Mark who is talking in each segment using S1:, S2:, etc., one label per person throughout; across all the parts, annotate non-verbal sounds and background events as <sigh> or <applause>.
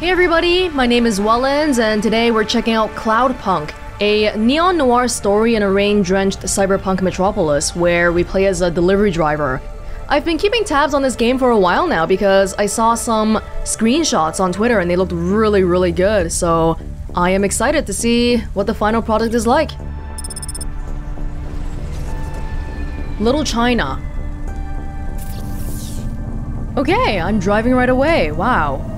S1: Hey everybody, my name is Welonz, and today we're checking out Cloudpunk, a neon noir story in a rain drenched cyberpunk metropolis where we play as a delivery driver. I've been keeping tabs on this game for a while now because I saw some screenshots on Twitter and they looked really, really good, so I am excited to see what the final product is like. Little China. Okay, I'm driving right away. Wow.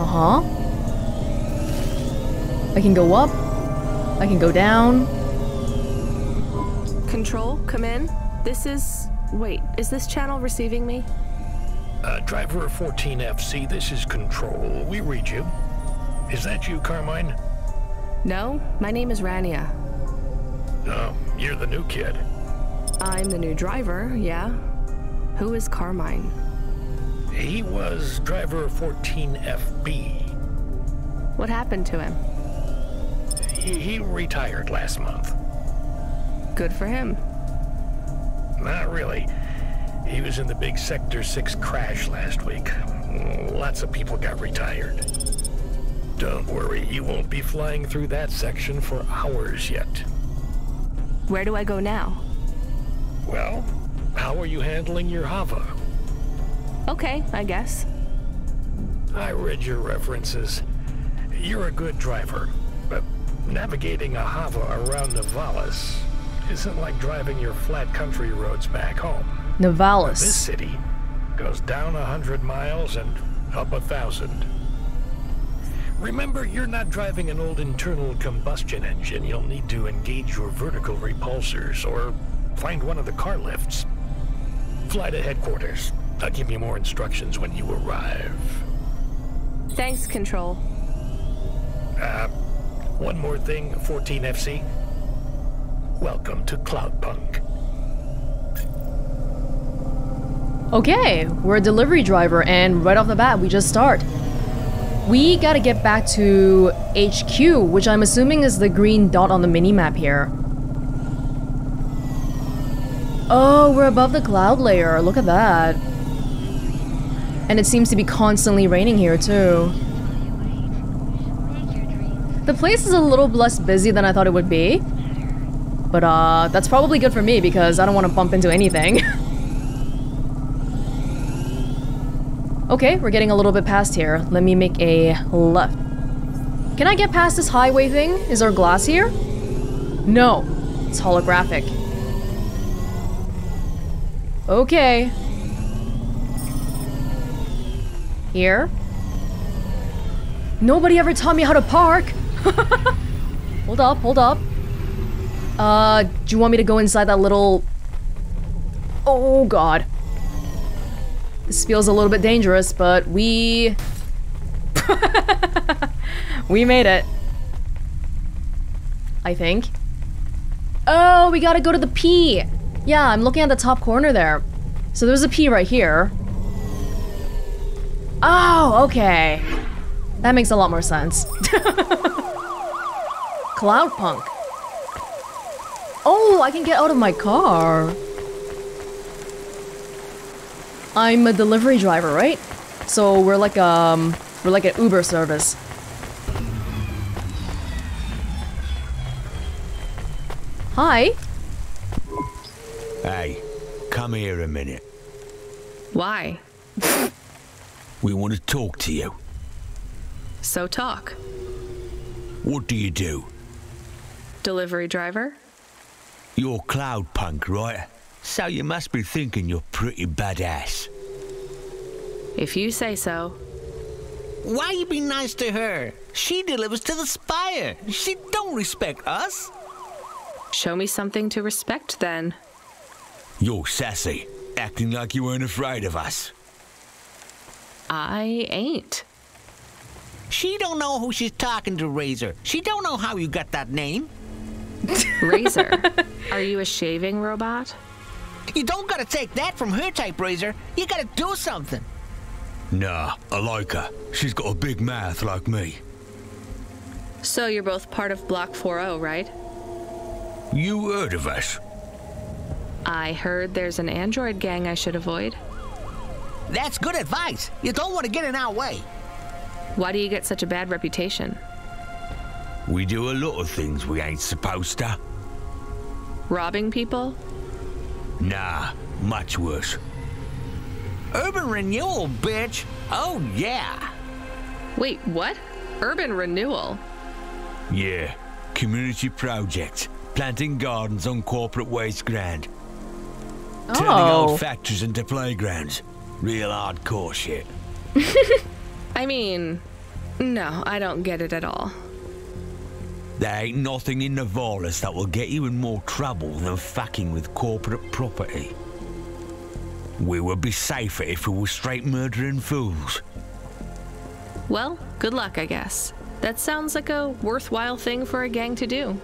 S1: Uh huh. I can go up. I can go down.
S2: Control, come in. This is. Wait, is this channel receiving me?
S3: Uh, driver 14FC, this is Control. We read you. Is that you, Carmine?
S2: No, my name is Rania.
S3: Oh, you're the new kid.
S2: I'm the new driver, yeah. Who is Carmine?
S3: He was driver 14FB.
S2: What happened to him?
S3: He, he retired last month.
S2: Good for him.
S3: Not really. He was in the big Sector 6 crash last week. Lots of people got retired. Don't worry, you won't be flying through that section for hours yet.
S2: Where do I go now?
S3: Well, how are you handling your Hava?
S2: Okay, I guess.
S3: I read your references. You're a good driver, but navigating a Hava around Nivalis isn't like driving your flat country roads back home.
S1: Nivalis.
S3: This city goes down a hundred miles and up a thousand. Remember, you're not driving an old internal combustion engine. You'll need to engage your vertical repulsors or find one of the car lifts. Fly to headquarters. I'll give you more instructions when you arrive.
S2: Thanks, Control.
S3: Uh, one more thing, 14FC. Welcome to Cloudpunk.
S1: Okay, we're a delivery driver, and right off the bat, we just start. We gotta get back to HQ, which I'm assuming is the green dot on the minimap here. Oh, we're above the cloud layer. Look at that. And it seems to be constantly raining here, too. The place is a little less busy than I thought it would be. But, uh, that's probably good for me because I don't want to bump into anything. <laughs> okay, we're getting a little bit past here. Let me make a left. Can I get past this highway thing? Is there glass here? No. It's holographic. Okay. Here. Nobody ever taught me how to park! <laughs> hold up, hold up. Uh, do you want me to go inside that little... Oh god. This feels a little bit dangerous, but we... <laughs> we made it. I think. Oh, we gotta go to the P! Yeah, I'm looking at the top corner there. So there's a P right here. Oh, okay. That makes a lot more sense. <laughs> Cloudpunk. Oh, I can get out of my car. I'm a delivery driver, right? So we're like um we're like an Uber service. Hi.
S4: Hey, come here a minute.
S2: Why? <laughs>
S4: We want to talk to you.
S2: So talk.
S4: What do you do?
S2: Delivery driver?
S4: You're Cloudpunk, right? So you must be thinking you're pretty badass.
S2: If you say so.
S5: Why you be nice to her? She delivers to the spire. She don't respect us.
S2: Show me something to respect then.
S4: You're sassy, acting like you weren't afraid of us.
S2: I ain't.
S5: She don't know who she's talking to, Razor. She don't know how you got that name. <laughs>
S2: Razor. Are you a shaving robot?
S5: You don't gotta take that from her type, Razor. You gotta do something.
S4: Nah, I like her. She's got a big mouth like me.
S2: So you're both part of Block 40, right?
S4: You heard of us?
S2: I heard there's an android gang I should avoid.
S5: That's good advice. You don't want to get in our way.
S2: Why do you get such a bad reputation?
S4: We do a lot of things we ain't supposed to.
S2: Robbing people?
S4: Nah, much worse.
S5: Urban renewal, bitch. Oh, yeah.
S2: Wait, what? Urban renewal?
S4: Yeah, community projects. Planting gardens on corporate waste ground. Turning
S1: Oh.
S4: old factories into playgrounds. Real hardcore shit. <laughs>
S2: I mean, no, I don't get it at all.
S4: There ain't nothing in Nivalis that will get you in more trouble than fucking with corporate property. We would be safer if we were straight murdering fools.
S2: Well, good luck, I guess. That sounds like a worthwhile thing for a gang to do.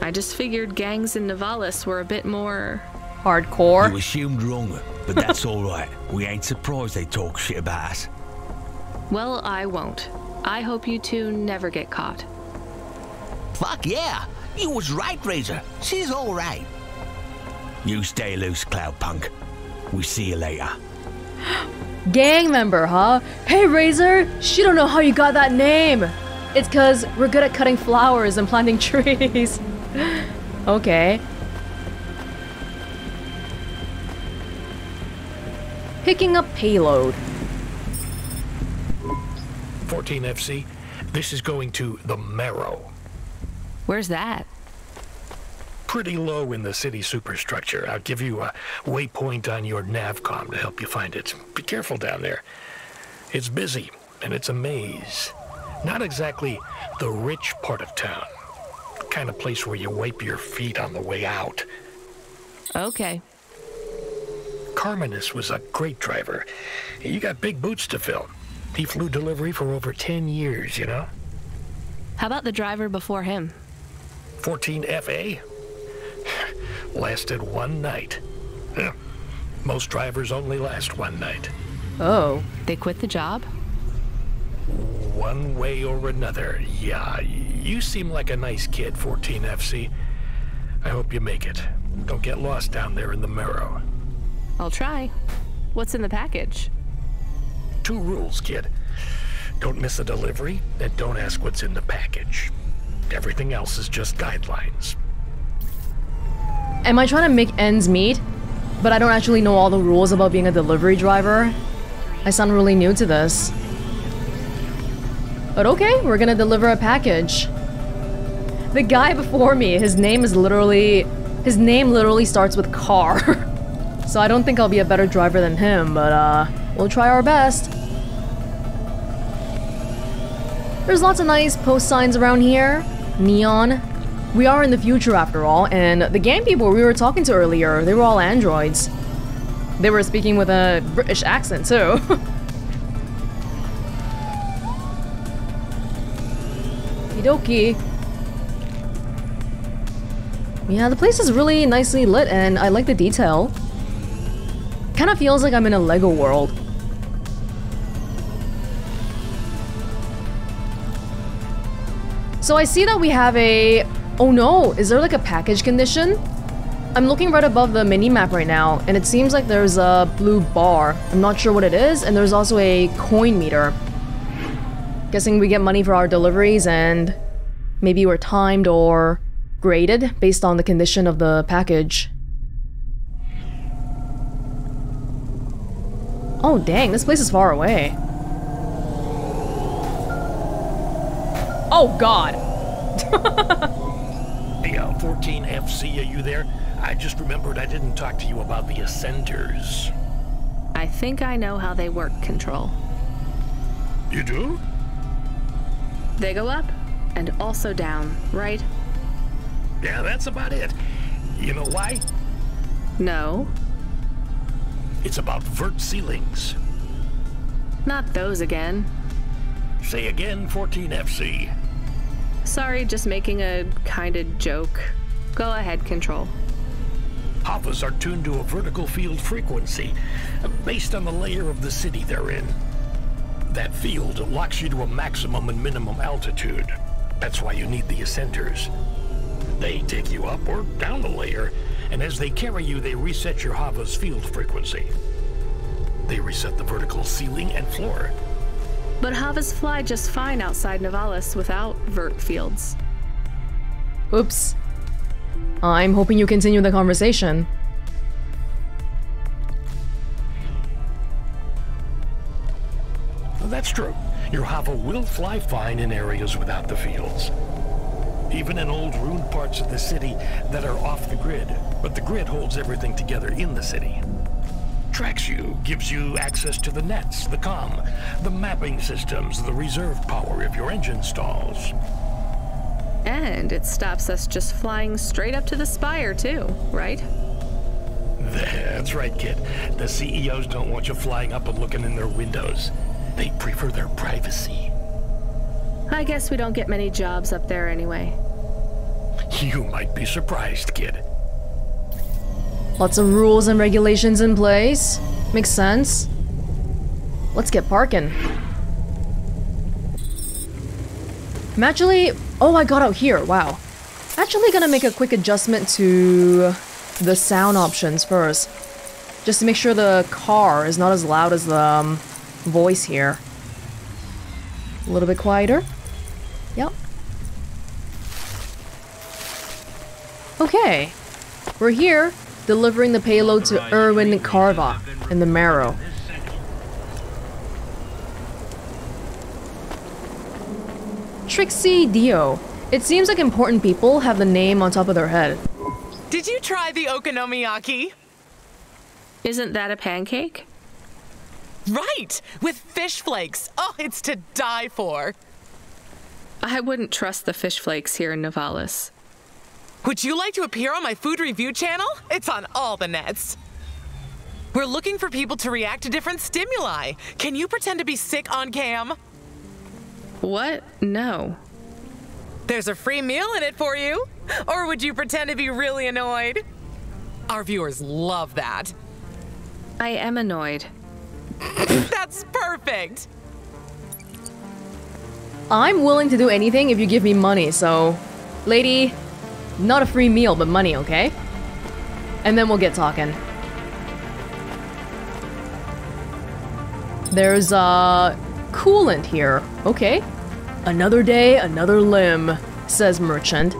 S2: I just figured gangs in Nivalis were a bit more.
S1: Hardcore.
S4: You assumed wrong, but that's alright. We ain't surprised they talk shit about us.
S2: Well, I won't. I hope you two never get caught.
S5: Fuck yeah. You was right, Razor. She's all right.
S4: You stay loose, Cloudpunk. We see you later. <gasps>
S1: Gang member, huh? Hey Razor, she don't know how you got that name. It's cause we're good at cutting flowers and planting <laughs> trees. <laughs> okay. Picking up payload.
S3: 14FC, this is going to the Marrow.
S2: Where's that?
S3: Pretty low in the city superstructure. I'll give you a waypoint on your navcom to help you find it. Be careful down there. It's busy, and it's a maze. Not exactly the rich part of town. Kind of place where you wipe your feet on the way out.
S2: Okay.
S3: Carmenus was a great driver. You got big boots to fill. He flew delivery for over 10 years, you know?
S2: How about the driver before him?
S3: 14FA? <laughs> Lasted one night. Most drivers only last one night.
S1: Oh.
S2: They quit the job?
S3: One way or another. Yeah, you seem like a nice kid, 14FC. I hope you make it. Don't get lost down there in the Marrow.
S2: I'll try. What's in the package?
S3: Two rules, kid. Don't miss a delivery, and don't ask what's in the package. Everything else is just guidelines.
S1: Am I trying to make ends meet? But I don't actually know all the rules about being a delivery driver. I sound really new to this. But okay, we're gonna deliver a package. The guy before me, his name is literally... His name literally starts with car. <laughs> so I don't think I'll be a better driver than him, but uh, we'll try our best. There's lots of nice post signs around here. Neon. We are in the future after all, and the gang people we were talking to earlier, they were all androids. They were speaking with a British accent too. <laughs> Okie Yeah, the place is really nicely lit and I like the detail. Kind of feels like I'm in a Lego world. So I see that we have a... Oh no, is there like a package condition? I'm looking right above the mini-map right now, and it seems like there's a blue bar. I'm not sure what it is, and there's also a coin meter. Guessing we get money for our deliveries, and maybe we're timed or graded based on the condition of the package. Oh dang, this place is far away. Oh god! <laughs>
S3: Hey, uh, 14FC, are you there? I just remembered I didn't talk to you about the Ascenders.
S2: I think I know how they work, Control.
S3: You do?
S2: They go up and also down, right?
S3: Yeah, that's about it. You know why?
S2: No,
S3: It's about vert ceilings.
S2: not those again.
S3: Say again, 14FC.
S2: Sorry, just making a kind of joke. Go ahead, Control.
S3: Hoppers are tuned to a vertical field frequency based on the layer of the city they're in. That field locks you to a maximum and minimum altitude. That's why you need the ascenders. They take you up or down the layer, and as they carry you, they reset your Hava's field frequency. They reset the vertical ceiling and floor.
S2: But Havas fly just fine outside Nivalis without vert fields.
S1: Oops. I'm hoping you continue the conversation.
S3: That's true. Your Hava will fly fine in areas without the fields. Even in old ruined parts of the city that are off the grid. But the grid holds everything together in the city. Tracks you, gives you access to the nets, the com, the mapping systems, the reserve power if your engine stalls.
S2: And it stops us just flying straight up to the spire, too, right?
S3: That's right, kid. The CEOs don't want you flying up and looking in their windows. They prefer their privacy.
S2: I guess we don't get many jobs up there anyway.
S3: You might be surprised, kid.
S1: Lots of rules and regulations in place. Makes sense. Let's get parking. I'm actually... Oh, I got out here. Wow. Actually gonna make a quick adjustment to the sound options first. Just to make sure the car is not as loud as the um, voice here. A little bit quieter. Yep. Okay. We're here, delivering the payload to Erwin Carva in the Marrow. Trixie Dio. It seems like important people have the name on top of their head.
S6: Did you try the okonomiyaki?
S2: Isn't that a pancake?
S6: Right, with fish flakes. Oh, it's to die for.
S2: I wouldn't trust the fish flakes here in Nivalis.
S6: Would you like to appear on my food review channel? It's on all the nets. We're looking for people to react to different stimuli. Can you pretend to be sick on cam?
S2: What? No.
S6: There's a free meal in it for you. Or would you pretend to be really annoyed? Our viewers love that.
S2: I am annoyed. <laughs>
S6: That's perfect.
S1: I'm willing to do anything if you give me money, so... Lady, not a free meal, but money, okay? And then we'll get talking. There's, uh... coolant here. Okay. Another day, another limb, says Merchant.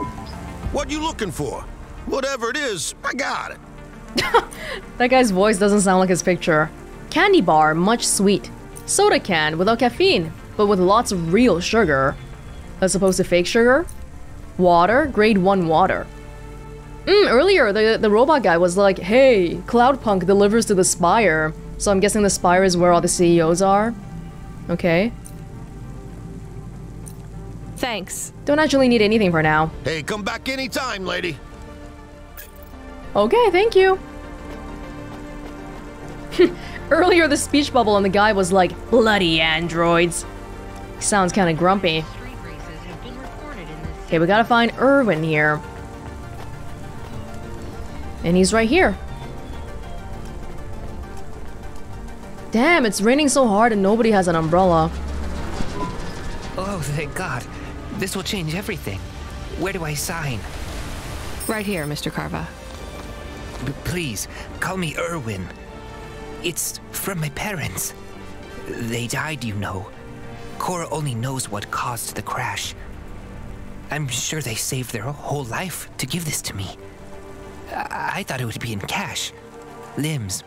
S7: What are you looking for? Whatever it is, I got it. <laughs>
S1: That guy's voice doesn't sound like his picture. Candy bar, much sweet. Soda can, without caffeine, but with lots of real sugar. As opposed to fake sugar. Water, grade 1 water. Mm, earlier, the, the robot guy was like, hey, Cloudpunk delivers to the Spire. So I'm guessing the Spire is where all the CEOs are. Okay.
S2: Thanks.
S1: Don't actually need anything for now.
S7: Hey, come back anytime, lady.
S1: Okay, thank you. <laughs> Earlier, the speech bubble and the guy was like, bloody androids. Sounds kind of grumpy. Okay, we gotta find Irwin here. And he's right here. Damn, it's raining so hard and nobody has an umbrella.
S8: Oh, thank God. This will change everything. Where do I sign?
S2: Right here, Mr. Carva.
S8: B- please, call me Irwin. It's from my parents. They died, you know. Cora only knows what caused the crash. I'm sure they saved their whole life to give this to me. I, I thought it would be in cash, limbs.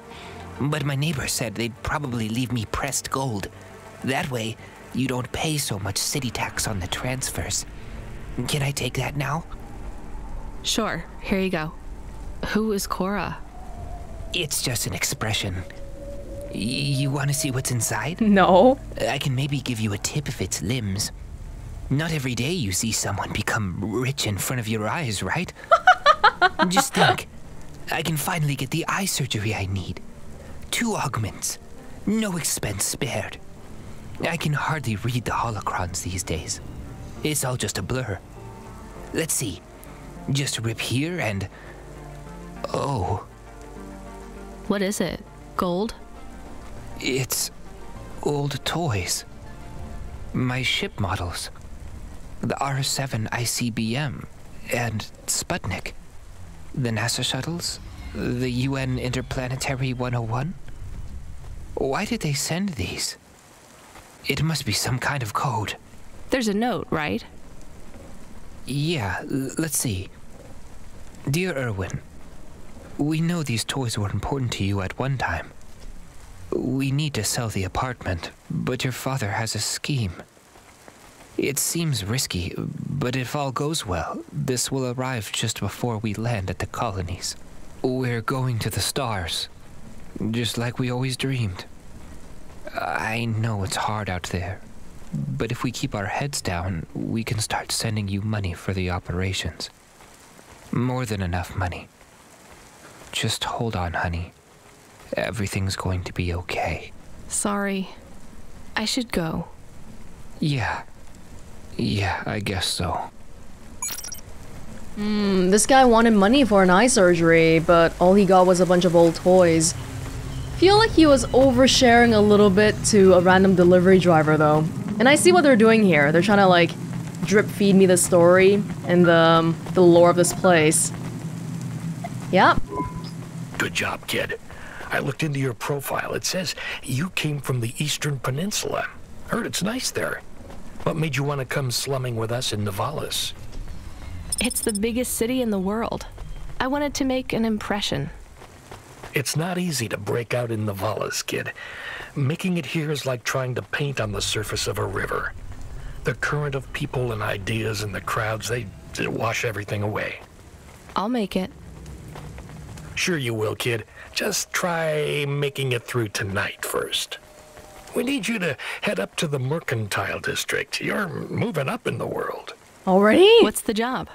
S8: But my neighbor said they'd probably leave me pressed gold. That way, you don't pay so much city tax on the transfers. Can I take that now?
S2: Sure, here you go. Who is Cora?
S8: It's just an expression. Y- you want to see what's inside?
S1: No.
S8: Uh, I can maybe give you a tip if it's limbs. Not every day you see someone become rich in front of your eyes, right? <laughs> Just think. I can finally get the eye surgery I need. Two augments. No expense spared. I can hardly read the holocrons these days. It's all just a blur. Let's see. Just rip here and. Oh,
S2: What is it? Gold?
S8: It's old toys. My ship models. The R7 ICBM and Sputnik. The NASA shuttles. The UN Interplanetary 101. Why did they send these? It must be some kind of code.
S2: There's a note, right?
S8: Yeah, let's see. Dear Erwin, we know these toys were important to you at one time. We need to sell the apartment, but your father has a scheme. It seems risky, but if all goes well, this will arrive just before we land at the colonies. We're going to the stars, just like we always dreamed. I know it's hard out there, but if we keep our heads down, we can start sending you money for the operations. More than enough money. Just hold on, honey. Everything's going to be okay.
S2: Sorry. I should go.
S8: Yeah. Yeah, I guess so.
S1: Hmm, this guy wanted money for an eye surgery, but all he got was a bunch of old toys. Feel like he was oversharing a little bit to a random delivery driver though. And I see what they're doing here. They're trying to like drip feed me the story and the, um, the lore of this place. Yep.
S3: Good job, kid. I looked into your profile. It says you came from the Eastern Peninsula. Heard it's nice there. What made you want to come slumming with us in Nivalis?
S2: It's the biggest city in the world. I wanted to make an impression.
S3: It's not easy to break out in Nivalis, kid. Making it here is like trying to paint on the surface of a river. The current of people and ideas and the crowds, they, they wash everything away.
S2: I'll make it.
S3: Sure you will, kid. Just try making it through tonight first. We need you to head up to the Mercantile District. You're moving up in the world.
S1: already?
S2: What's the job?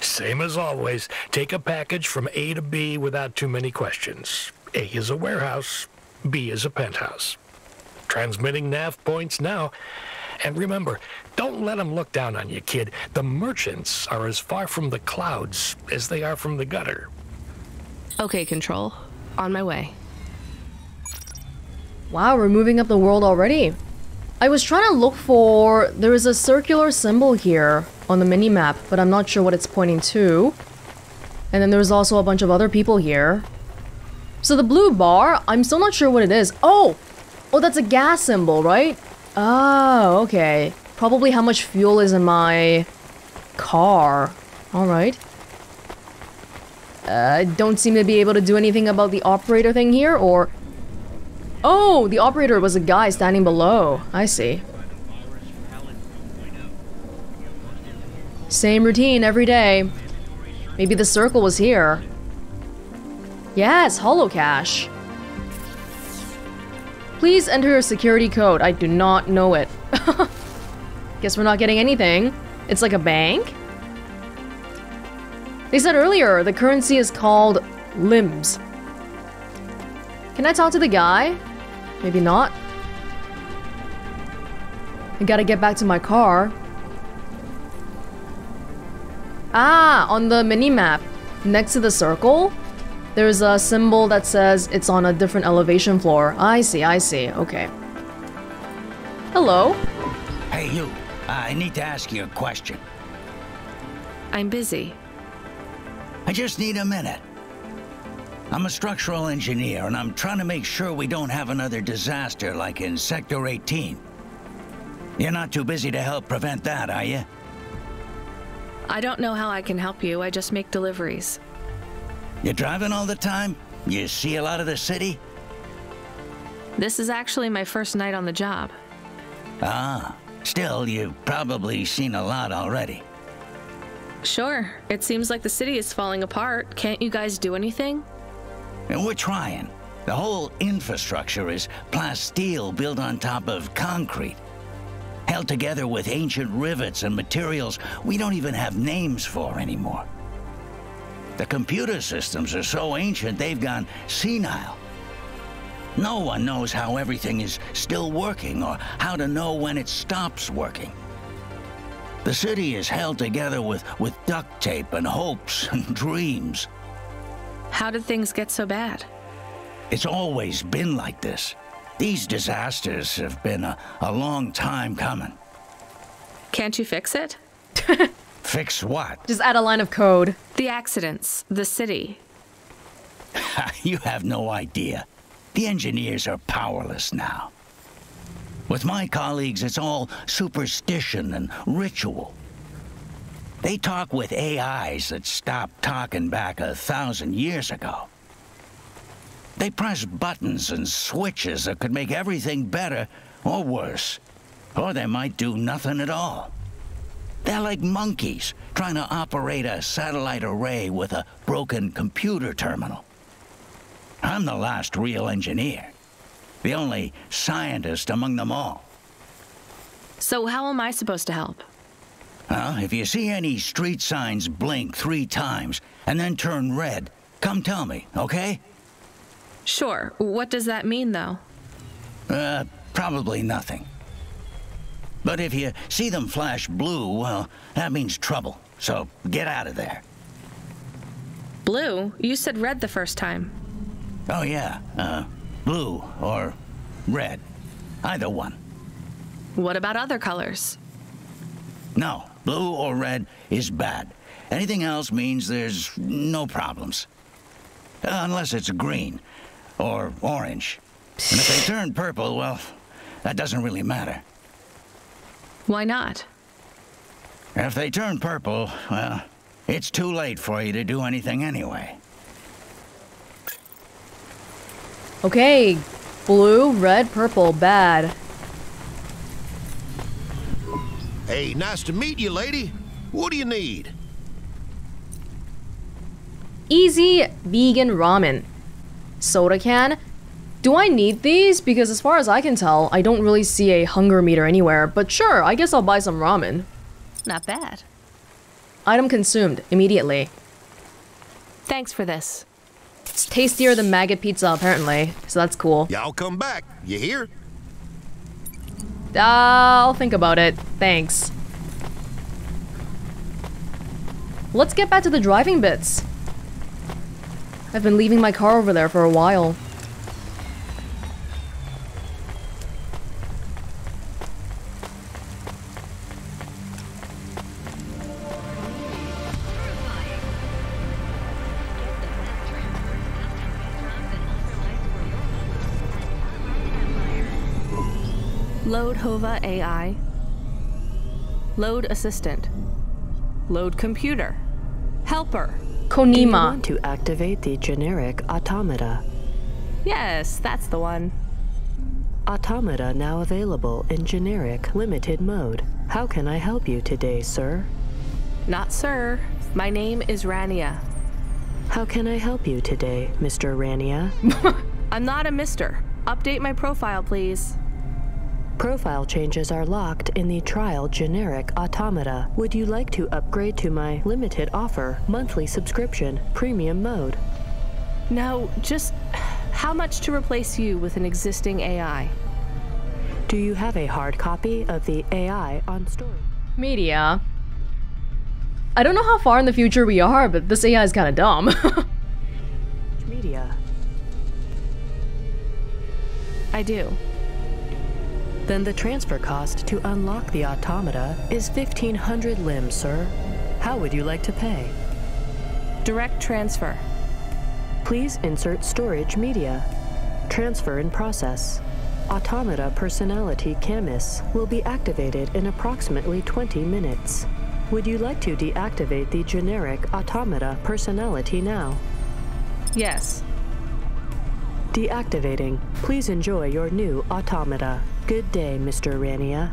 S3: Same as always, take a package from A to B without too many questions. A is a warehouse, B is a penthouse. Transmitting nav points now. And remember, don't let them look down on you, kid. The merchants are as far from the clouds as they are from the gutter.
S2: Okay, Control. On my way.
S1: Wow, we're moving up the world already. I was trying to look for... There is a circular symbol here on the mini-map, but I'm not sure what it's pointing to. And then there's also a bunch of other people here. So the blue bar, I'm still not sure what it is. Oh! Oh, that's a gas symbol, right? Oh, okay. Probably how much fuel is in my car. Alright. I uh, don't seem to be able to do anything about the operator thing here, or... Oh, the operator was a guy standing below. I see. Same routine every day. Maybe the circle was here. Yes, holocash. Please enter your security code. I do not know it. <laughs> Guess we're not getting anything. It's like a bank? They said earlier the currency is called limbs. Can I talk to the guy? Maybe not. I gotta get back to my car. Ah, on the mini map, next to the circle, there's a symbol that says it's on a different elevation floor. I see, I see. Okay. Hello.
S9: Hey, you. I need to ask you a question.
S2: I'm busy.
S9: I just need a minute. I'm a structural engineer, and I'm trying to make sure we don't have another disaster like in Sector 18. You're not too busy to help prevent that, are you?
S2: I don't know how I can help you. I just make deliveries.
S9: You're driving all the time? You see a lot of the city?
S2: This is actually my first night on the job.
S9: Ah, still, you've probably seen a lot already.
S2: Sure, it seems like the city is falling apart. Can't you guys do anything?
S9: We're trying. The whole infrastructure is plasteel built on top of concrete. Held together with ancient rivets and materials we don't even have names for anymore. The computer systems are so ancient they've gone senile. No one knows how everything is still working or how to know when it stops working. The city is held together with, with duct tape and hopes <laughs> and dreams.
S2: How did things get so bad?
S9: It's always been like this. These disasters have been a, a long time coming.
S2: Can't you fix it?
S9: Fix what?
S1: Just add a line of code.
S2: The accidents, the city. <laughs>
S9: you have no idea. The engineers are powerless now. With my colleagues, it's all superstition and ritual. They talk with AIs that stopped talking back a thousand years ago. They press buttons and switches that could make everything better or worse. Or they might do nothing at all. They're like monkeys trying to operate a satellite array with a broken computer terminal. I'm the last real engineer, the only scientist among them all.
S2: So, how am I supposed to help?
S9: Well, if you see any street signs blink three times and then turn red, come tell me, okay?
S2: Sure. What does that mean, though?
S9: Uh, probably nothing. But if you see them flash blue, well, that means trouble. So get out of there.
S2: Blue? You said red the first time.
S9: Oh, yeah. Uh, blue or red. Either one.
S2: What about other colors?
S9: No, blue or red is bad. Anything else means there's no problems. Uh, unless it's green or orange. And if they <sighs> turn purple, well, that doesn't really matter.
S2: Why not?
S9: If they turn purple, well, it's too late for you to do anything anyway.
S1: Okay, blue, red, purple, bad.
S7: Hey, nice to meet you, lady. What do you need?
S1: Easy vegan ramen. Soda can. Do I need these? Because as far as I can tell, I don't really see a hunger meter anywhere, but sure, I guess I'll buy some ramen.
S2: Not bad.
S1: Item consumed, immediately.
S2: Thanks for this.
S1: It's tastier than maggot pizza, apparently, so that's cool.
S7: Y'all come back. You hear?
S1: Uh, I'll think about it. Thanks. Let's get back to the driving bits. I've been leaving my car over there for a while.
S2: Load Hava AI. Load Assistant. Load Computer. Helper.
S1: Konima.
S10: want to activate the generic automata?
S2: Yes, that's the one.
S10: Automata now available in generic limited mode. How can I help you today, sir?
S2: Not sir. My name is Rania.
S10: How can I help you today, Mr. Rania? <laughs>
S2: I'm not a mister. Update my profile, please.
S10: Profile changes are locked in the trial generic automata. Would you like to upgrade to my limited offer monthly subscription premium mode?
S2: Now, just how much to replace you with an existing AI?
S10: Do you have a hard copy of the AI on store?
S1: Media. I don't know how far in the future we are, but this AI is kind of dumb. <laughs>
S10: Media.
S2: I do.
S10: Then the transfer cost to unlock the automata is 1500 limbs, sir. How would you like to pay?
S2: Direct transfer.
S10: Please insert storage media. Transfer in process. Automata personality Camus will be activated in approximately 20 minutes. Would you like to deactivate the generic automata personality now?
S2: Yes.
S10: Deactivating. Please enjoy your new automata. Good day, Mr. Rania.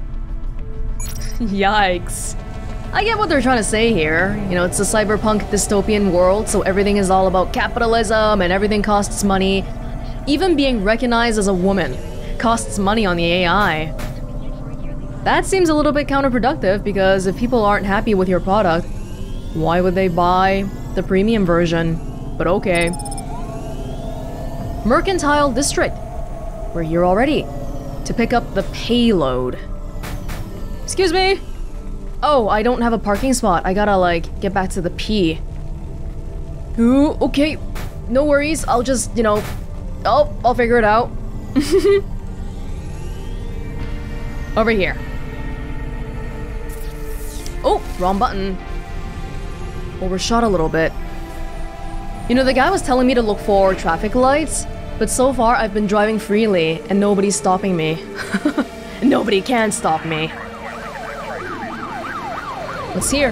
S10: <laughs>
S1: Yikes. I get what they're trying to say here. You know, it's a cyberpunk dystopian world, so everything is all about capitalism and everything costs money. Even being recognized as a woman costs money on the AI. That seems a little bit counterproductive because if people aren't happy with your product, why would they buy the premium version? But okay. Mercantile District. We're here already to pick up the payload. Excuse me? Oh, I don't have a parking spot. I gotta, like, get back to the P. Ooh, okay. No worries. I'll just, you know... Oh, I'll figure it out. <laughs> Over here. Oh, wrong button. Overshot a little bit. You know, the guy was telling me to look for traffic lights, but so far I've been driving freely and nobody's stopping me. <laughs> Nobody can stop me. What's here?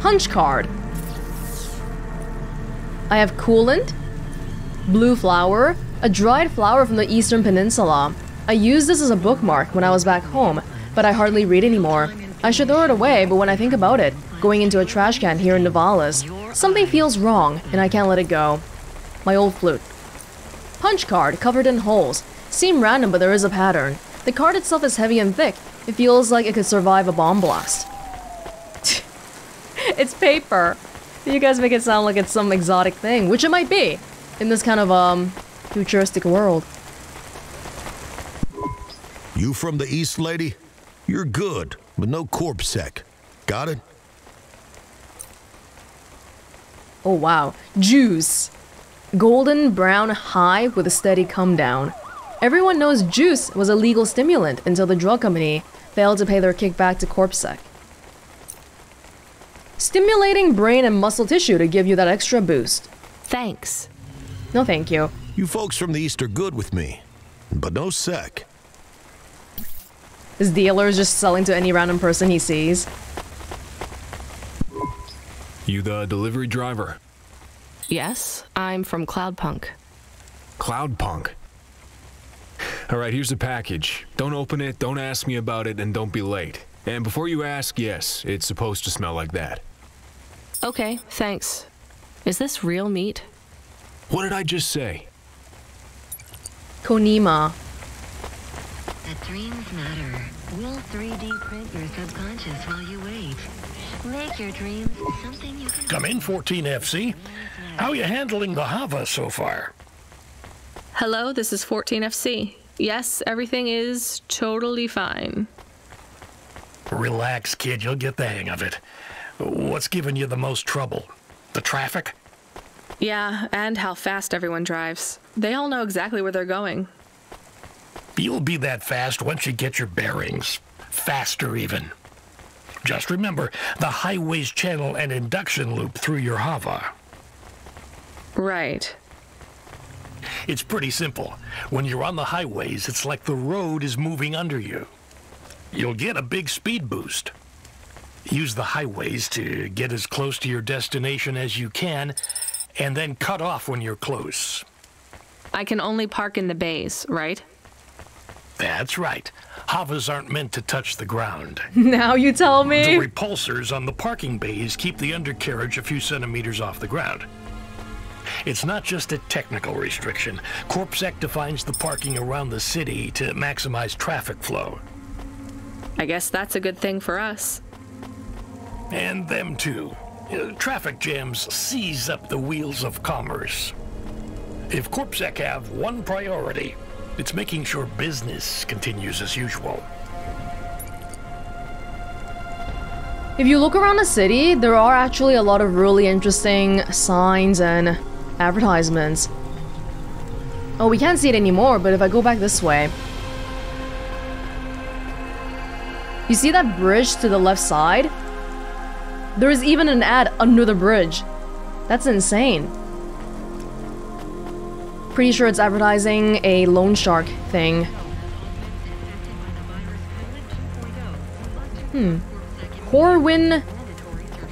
S1: Hunch card. I have coolant, blue flower, a dried flower from the eastern peninsula. I used this as a bookmark when I was back home, but I hardly read anymore. I should throw it away, but when I think about it, going into a trash can here in Nivalis, something feels wrong and I can't let it go. My old flute. Punch card covered in holes. Seem random, but there is a pattern. The card itself is heavy and thick. It feels like it could survive a bomb blast. <laughs> it's paper. You guys make it sound like it's some exotic thing, which it might be in this kind of um futuristic world.
S7: You from the East, lady? You're good, but no corp sec. Got it?
S1: Oh wow. Juice. Golden brown high with a steady come down. Everyone knows juice was a legal stimulant until the drug company failed to pay their kickback to CorpSec. Stimulating brain and muscle tissue to give you that extra boost.
S2: Thanks.
S1: No thank you.
S7: You folks from the East are good with me, but no sec.
S1: This dealer is just selling to any random person he sees.
S11: You the delivery driver?
S2: Yes, I'm from Cloudpunk.
S11: Cloudpunk? Alright, here's the package. Don't open it, don't ask me about it, and don't be late. And before you ask, yes, it's supposed to smell like that.
S2: Okay, thanks. Is this real meat?
S11: What did I just say?
S1: Konima.
S12: That dreams matter. We'll 3D print your subconscious while you wait. Make your dreams something you can...
S3: Come in, 14FC. How are you handling the Hava so far?
S2: Hello, this is 14FC. Yes, everything is totally fine.
S3: Relax, kid. You'll get the hang of it. What's giving you the most trouble? The traffic?
S2: Yeah, and how fast everyone drives. They all know exactly where they're going.
S3: You'll be that fast once you get your bearings. Faster, even. Just remember the highways channel and induction loop through your Hava.
S2: Right.
S3: It's pretty simple. When you're on the highways, it's like the road is moving under you. You'll get a big speed boost. Use the highways to get as close to your destination as you can, and then cut off when you're close.
S2: I can only park in the bays, right?
S3: That's right. Havas aren't meant to touch the ground. <laughs>
S1: Now you tell me.
S3: The repulsors on the parking bays keep the undercarriage a few centimeters off the ground. It's not just a technical restriction. CorpSec defines the parking around the city to maximize traffic flow.
S2: I guess that's a good thing for us.
S3: And them too. Uh, traffic jams seize up the wheels of commerce. If CorpSec have one priority, it's making sure business continues as usual.
S1: If you look around the city, there are actually a lot of really interesting signs and advertisements. Oh, we can't see it anymore, but if I go back this way. You see that bridge to the left side? There is even an ad under the bridge. That's insane. Pretty sure it's advertising a loan shark thing. Hmm. Horwin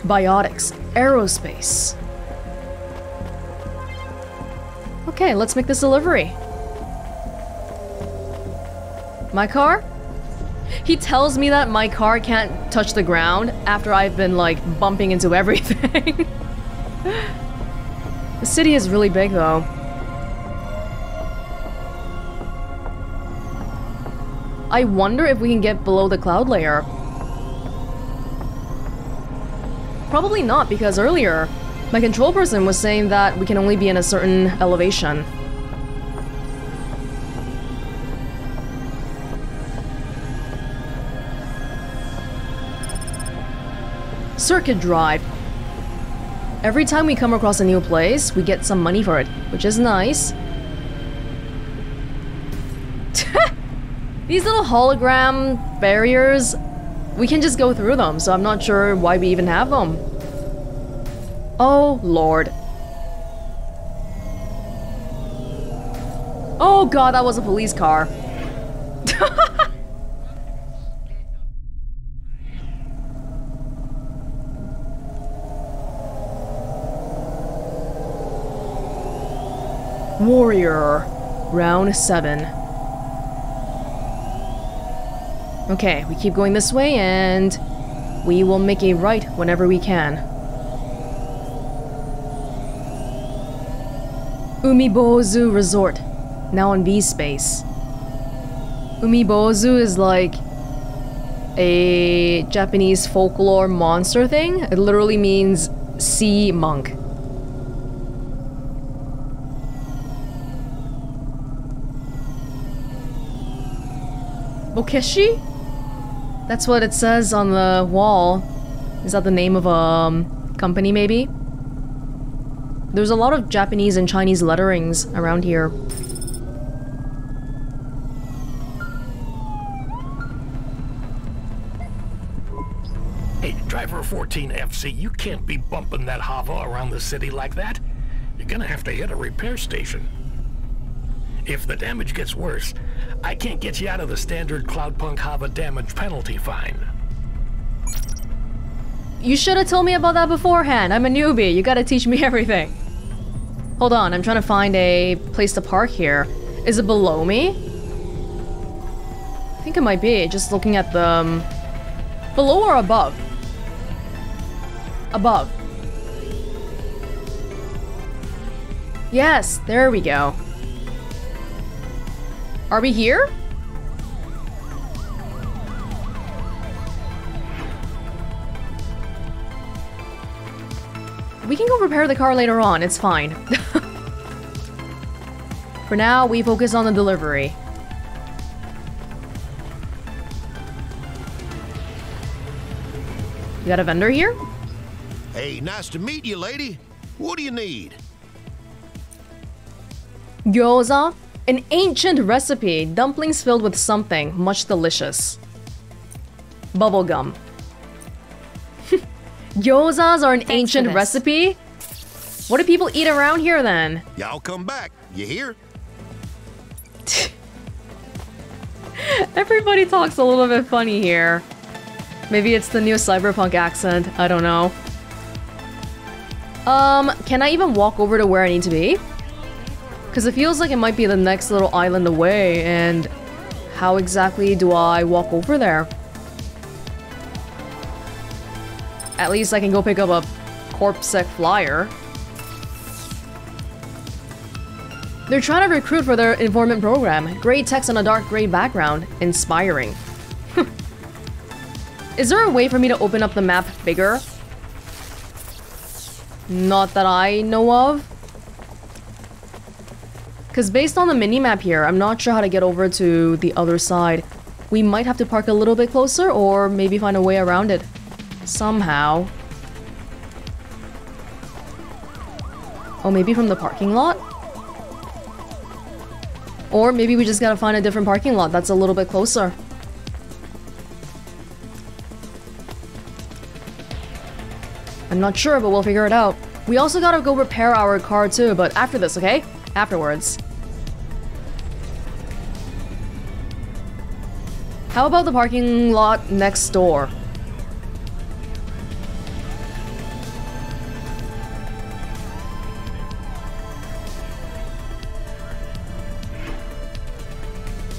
S1: Biotics Aerospace. Okay, let's make this delivery. My car? He tells me that my car can't touch the ground after I've been like bumping into everything. <laughs> the city is really big though. I wonder if we can get below the cloud layer. Probably not because earlier my control person was saying that we can only be in a certain elevation. Circuit Drive. Every time we come across a new place, we get some money for it, which is nice. These little hologram barriers, we can just go through them, so I'm not sure why we even have them. Oh, Lord. Oh god, that was a police car. <laughs> Warrior. Round 7. Okay, we keep going this way and we will make a right whenever we can. Umibozu Resort, now in V space. Umibozu is like a Japanese folklore monster thing. It literally means sea monk. Bokeshi? That's what it says on the wall. Is that the name of a um, company, maybe? There's a lot of Japanese and Chinese letterings around here.
S3: Hey, driver 14FC, you can't be bumping that Hava around the city like that. You're gonna have to hit a repair station. If the damage gets worse, I can't get you out of the standard Cloudpunk Hava damage penalty fine.
S1: You should have told me about that beforehand. I'm a newbie. You gotta teach me <laughs> everything. Hold on, I'm trying to find a place to park here. Is it below me? I think it might be, just looking at the... Um, below or above? Above. Yes, there we go. Are we here? We can go repair the car later on, it's fine. <laughs> For now, we focus on the delivery. You got a vendor here?
S7: Hey, nice to meet you, lady. What do you need?
S1: Gyoza? An ancient recipe. Dumplings filled with something much delicious. Bubblegum. <laughs> Gyozas are an
S7: Thanks
S1: ancient recipe? What do people eat around here then?
S7: Y'all come back. You hear? <laughs>
S1: Everybody talks a little bit funny here. Maybe it's the new cyberpunk accent. I don't know. Um, can I even walk over to where I need to be? Because it feels like it might be the next little island away, and how exactly do I walk over there? At least I can go pick up a Corpsec flyer. They're trying to recruit for their informant program. Gray text on a dark gray background. Inspiring. <laughs> Is there a way for me to open up the map bigger? Not that I know of. Because based on the mini-map here, I'm not sure how to get over to the other side. We might have to park a little bit closer or maybe find a way around it. Somehow. Oh, maybe from the parking lot? Or maybe we just gotta find a different parking lot that's a little bit closer. I'm not sure, but we'll figure it out. We also gotta go repair our car too, but after this, okay? Afterwards. How about the parking lot next door?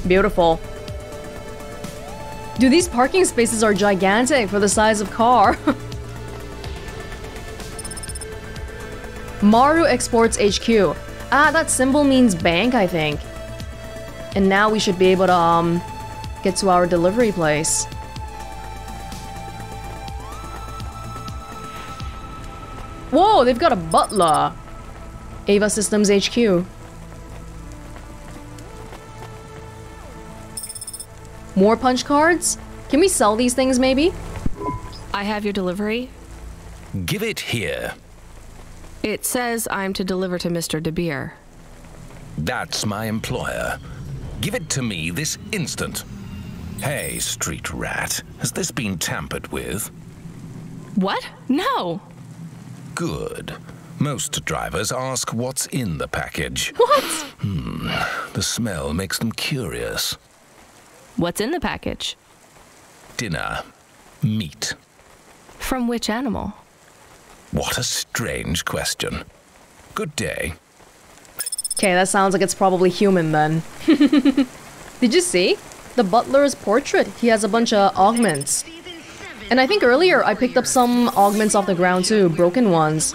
S1: Beautiful. Dude, these parking spaces are gigantic for the size of car. <laughs> Maru Exports HQ. Ah, that symbol means bank, I think. And now we should be able to, um, get to our delivery place. Whoa, they've got a butler. Ava Systems HQ. More punch cards? Can we sell these things maybe?
S2: I have your delivery.
S13: Give it here.
S2: It says I'm to deliver to Mr. De Beer.
S13: That's my employer. Give it to me this instant. Hey, street rat, has this been tampered with?
S2: What? No.
S13: Good. Most drivers ask what's in the package.
S2: What?
S13: Hmm, the smell makes them curious.
S2: What's in the package?
S13: Dinner. Meat.
S2: From which animal?
S13: What a strange question. Good day.
S1: Okay, that sounds like it's probably human then. <laughs> Did you see? The butler's portrait. He has a bunch of augments. And I think earlier I picked up some augments off the ground too, broken ones.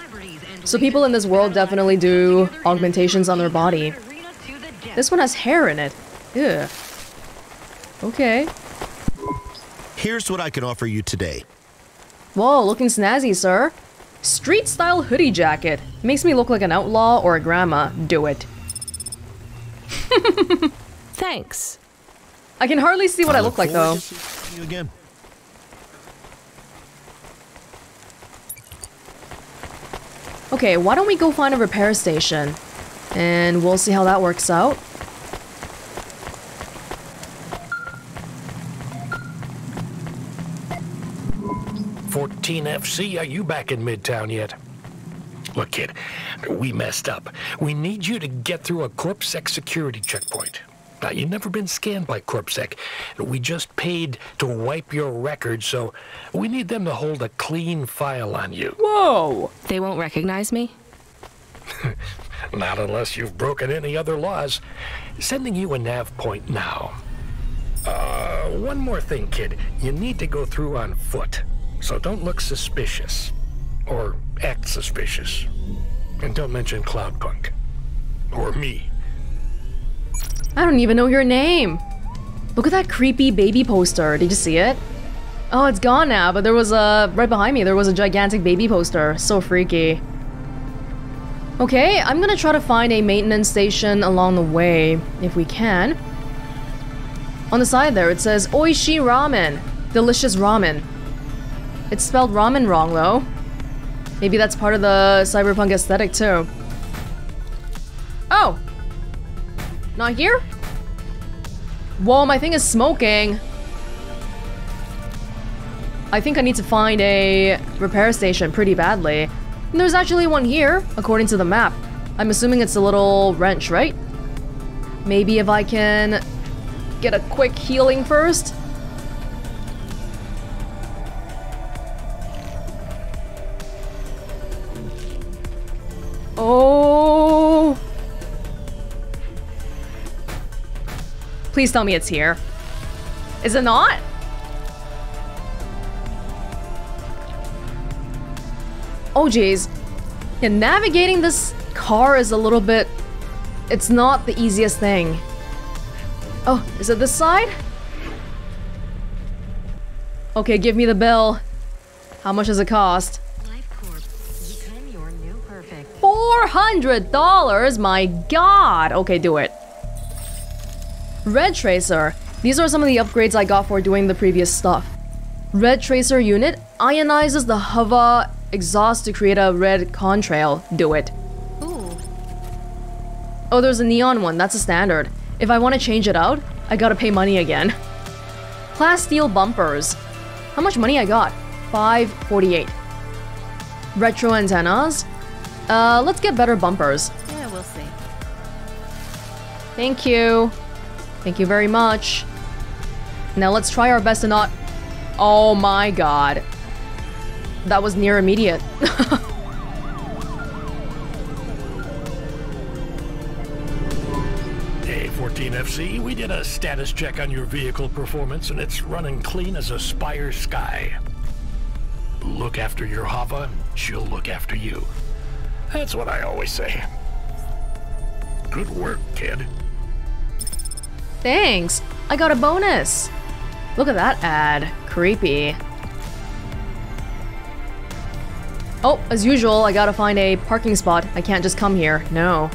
S1: So people in this world definitely do augmentations on their body. This one has hair in it. Ew. Okay.
S7: Here's what I can offer you today.
S1: Whoa, looking snazzy, sir. Street style hoodie jacket. Makes me look like an outlaw or a grandma. Do it. <laughs>
S2: Thanks.
S1: I can hardly see what I, look like though.
S7: You again.
S1: Okay, why don't we go find a repair station? And we'll see how that works out.
S3: Fourteen FC, are you back in Midtown yet? Look, kid, we messed up. We need you to get through a CorpSec security checkpoint. Now, you've never been scanned by CorpSec. We just paid to wipe your record, so we need them to hold a clean file on you.
S1: Whoa!
S2: They won't recognize me? <laughs>
S3: Not unless you've broken any other laws. Sending you a nav point now. Uh, one more thing, kid. You need to go through on foot, so don't look suspicious. Or act suspicious. And don't mention Cloudpunk. Or me.
S1: I don't even know your name. Look at that creepy baby poster. Did you see it? Oh, it's gone now, but there was a... Right behind me, there was a gigantic baby poster. So freaky. Okay, I'm gonna try to find a maintenance station along the way, if we can. On the side there, it says Oishi Ramen. Delicious ramen. It's spelled ramen wrong, though. Maybe that's part of the cyberpunk aesthetic, too. Oh! Not here? Whoa, my thing is smoking. I think I need to find a repair station pretty badly. And there's actually one here, according to the map. I'm assuming it's a little wrench, right? Maybe if I can get a quick healing first? Oh! Please tell me it's here. Is it not? Oh jeez. Yeah, navigating this car is a little bit... It's not the easiest thing. Oh, is it this side? Okay, give me the bill. How much does it cost? $400! My god! Okay, do it. Red Tracer. These are some of the upgrades I got for doing the previous stuff. Red Tracer unit ionizes the Hava exhaust to create a red contrail. Do it.
S12: Ooh.
S1: Oh, there's a neon one. That's a standard. If I want to change it out, I gotta pay money again. Class steel bumpers. How much money I got? 548. Retro antennas. Uh, let's get better bumpers.
S12: Yeah, we'll see.
S1: Thank you. Thank you very much. Now let's try our best to not... Oh my god. That was near immediate. <laughs>
S3: Hey, 14FC, we did a status check on your vehicle performance and it's running clean as a Spire Sky. Look after your Hava, she'll look after you. That's what I always say. Good work, kid.
S1: Thanks. I got a bonus. Look at that ad. Creepy. Oh, as usual, I gotta find a parking spot. I can't just come here. No.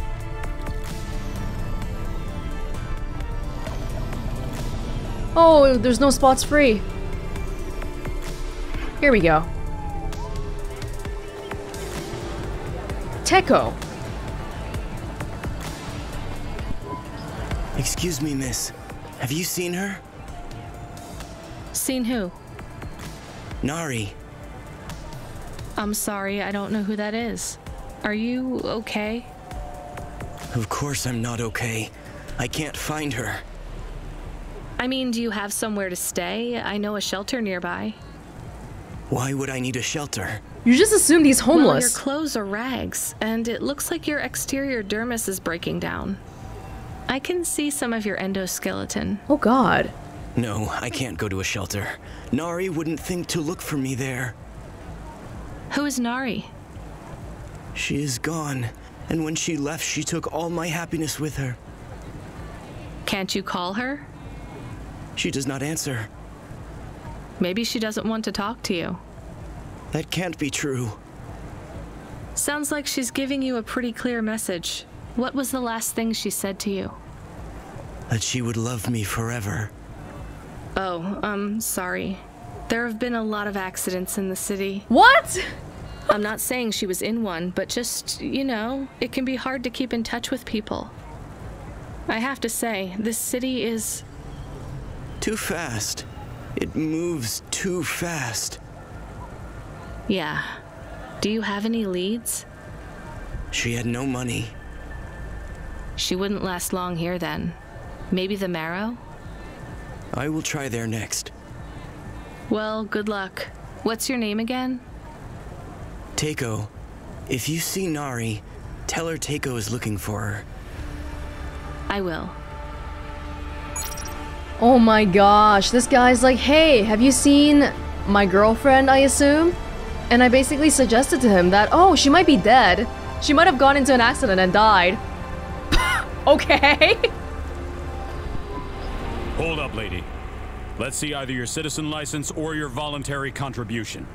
S1: Oh, there's no spots free. Here we go. Teco.
S14: Excuse me, miss. Have you seen her?
S2: Seen who?
S14: Nari.
S2: I'm sorry, I don't know who that is. Are you okay?
S14: Of course I'm not okay. I can't find her.
S2: I mean, do you have somewhere to stay? I know a shelter nearby.
S14: Why would I need a shelter?
S1: You just assumed he's homeless.
S2: Well, your clothes are rags, and it looks like your exterior dermis is breaking down. I can see some of your endoskeleton.
S1: oh god.
S14: No, I can't go to a shelter. Nari wouldn't think to look for me there.
S2: Who is Nari?
S14: She is gone, and when she left, she took all my happiness with her.
S2: Can't you call her?
S14: She does not answer.
S2: Maybe she doesn't want to talk to you.
S14: That can't be true.
S2: Sounds like she's giving you a pretty clear message. What was the last thing she said to you?
S14: That she would love me forever.
S2: Oh, um, sorry. There have been a lot of accidents in the city.
S1: What?
S2: I'm not saying she was in one, but just, you know, it can be hard to keep in touch with people. I have to say, this city is.
S14: Too fast. It moves too fast.
S2: Yeah. Do you have any leads?
S14: She had no money.
S2: She wouldn't last long here then. Maybe the Marrow?
S14: I will try there next.
S2: Well, good luck. What's your name again?
S14: Takeo, if you see Nari, tell her Takeo is looking for her.
S2: I will.
S1: Oh my gosh, this guy's like, hey, have you seen my girlfriend, I assume? And I basically suggested to him that, oh, she might be dead. She might have gone into an accident and died. Okay.
S15: Hold up, lady. Let's see either your citizen license or your voluntary contribution.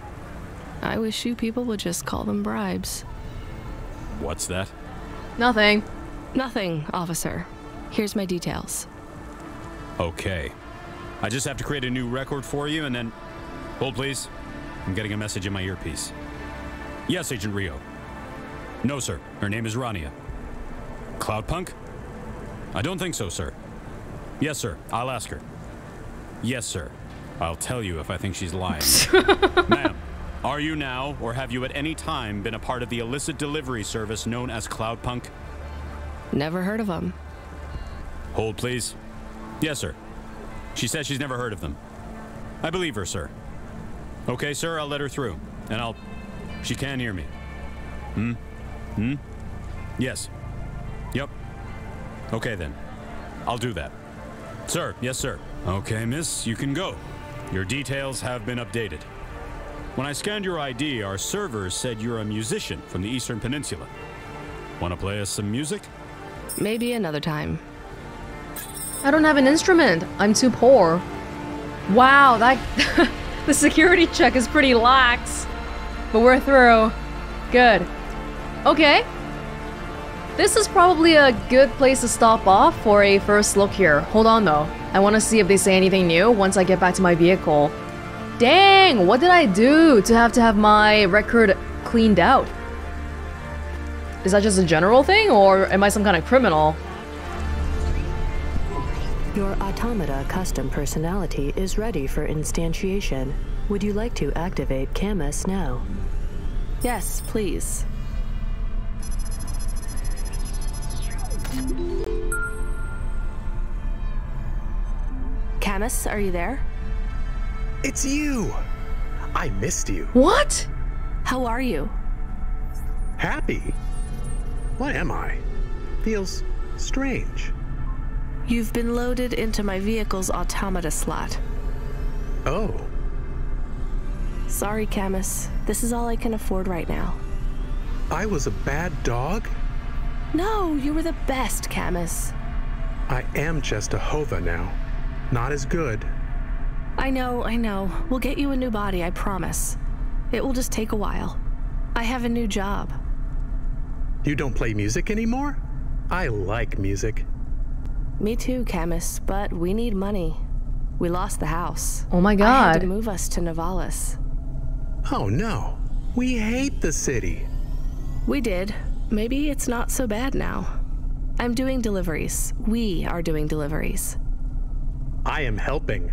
S2: I wish you people would just call them bribes.
S15: What's that?
S1: Nothing.
S2: Nothing, officer. Here's my details.
S15: Okay. I just have to create a new record for you and then. Hold, please. I'm getting a message in my earpiece. Yes, Agent Rio. No, sir. Her name is Rania. Cloudpunk? I don't think so, sir. Yes, sir. I'll ask her. Yes, sir. I'll tell you if I think she's lying. <laughs> Ma'am, are you now, or have you at any time been a part of the illicit delivery service known as Cloudpunk?
S2: Never heard of them.
S15: Hold, please. Yes, sir. She says she's never heard of them. I believe her, sir. Okay, sir, I'll let her through. And I'll. She can hear me. Hmm? Hmm? Yes. Yep. Okay, then. I'll do that. Sir, yes, sir. Okay, miss, you can go. Your details have been updated. When I scanned your ID, our servers said you're a musician from the Eastern Peninsula. Want to play us some music?
S2: Maybe another time.
S1: I don't have an instrument. I'm too poor. Wow, that <laughs> the security check is pretty lax. But we're through. Good. Okay. This is probably a good place to stop off for a first look here. Hold on though. I want to see if they say anything new once I get back to my vehicle. Dang, what did I do to have to have my record cleaned out? Is that just a general thing or am I some kind of criminal?
S10: Your Automata custom personality is ready for instantiation. Would you like to activate Camus now?
S2: Yes, please. Camus, are you there?
S16: It's you! I missed you.
S1: What?
S2: How are you?
S16: Happy? What am I? Feels strange.
S2: You've been loaded into my vehicle's automata slot.
S16: Oh.
S2: Sorry, Camus. This is all I can afford right now.
S16: I was a bad dog?
S2: No, you were the best, Camus.
S16: I am just a Hava now. Not as good.
S2: I know, I know. We'll get you a new body, I promise. It will just take a while. I have a new job.
S16: You don't play music anymore? I like music.
S2: Me too, Camus, but we need money. We lost the house.
S1: Oh my god.
S2: I had
S1: god.
S2: to move us to Nivalis.
S16: Oh no. We hate the city.
S2: We did. Maybe it's not so bad now. I'm doing deliveries. We are doing deliveries.
S16: I am helping.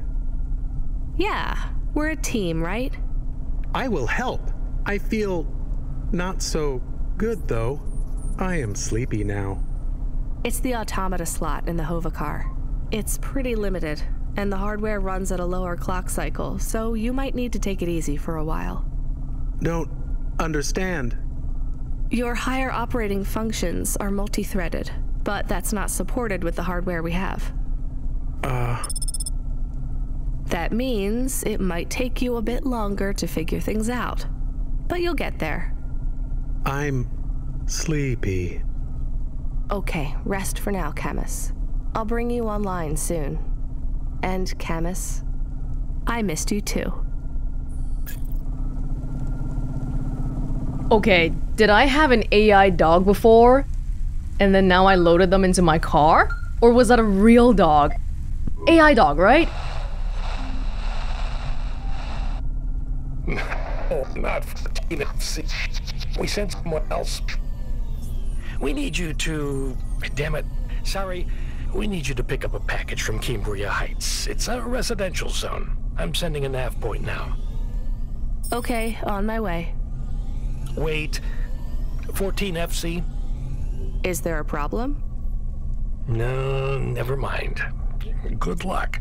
S2: Yeah, we're a team, right?
S16: I will help. I feel not so good though. I am sleepy now.
S2: It's the automata slot in the Hava car. It's pretty limited. and the hardware runs at a lower clock cycle, so you might need to take it easy for a while.
S16: Don't understand.
S2: Your higher operating functions are multi threaded, but that's not supported with the hardware we have.
S16: Uh.
S2: That means it might take you a bit longer to figure things out, but you'll get there.
S16: I'm sleepy.
S2: Okay, rest for now, Camus. I'll bring you online soon. And Camus, I missed you too.
S1: Okay, did I have an AI dog before? And then now I loaded them into my car? Or was that a real dog? AI dog, right? <laughs>
S3: Not 14 We sent someone else. We need you to... Damn it. Sorry. We need you to pick up a package from Cambria Heights. It's a residential zone. I'm sending a nav point now.
S2: Okay, on my way.
S3: Wait. 14 FC?
S2: Is there a problem?
S3: No, never mind. Good luck.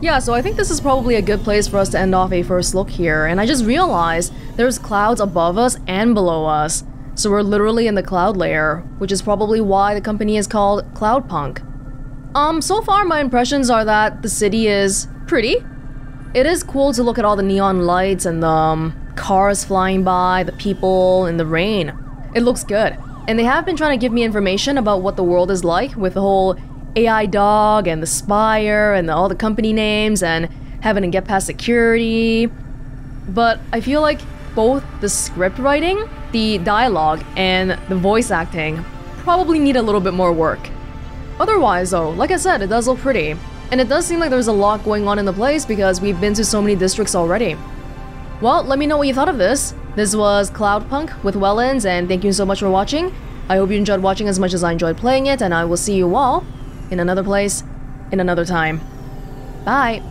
S1: Yeah, so I think this is probably a good place for us to end off a first look here, and I just realized there's clouds above us and below us. So we're literally in the cloud layer, which is probably why the company is called Cloudpunk. Um, so far my impressions are that the city is pretty. It is cool to look at all the neon lights and the um, cars flying by, the people, and the rain. It looks good. And they have been trying to give me information about what the world is like with the whole AI dog and the Spire and the, all the company names and having to get past security. But I feel like both the script writing, the dialogue, and the voice acting probably need a little bit more work. Otherwise, though, like I said, it does look pretty. And it does seem like there's a lot going on in the place because we've been to so many districts already. Well, let me know what you thought of this. This was Cloudpunk with Welonz, and thank you so much for watching. I hope you enjoyed watching as much as I enjoyed playing it, and I will see you all in another place, in another time. Bye!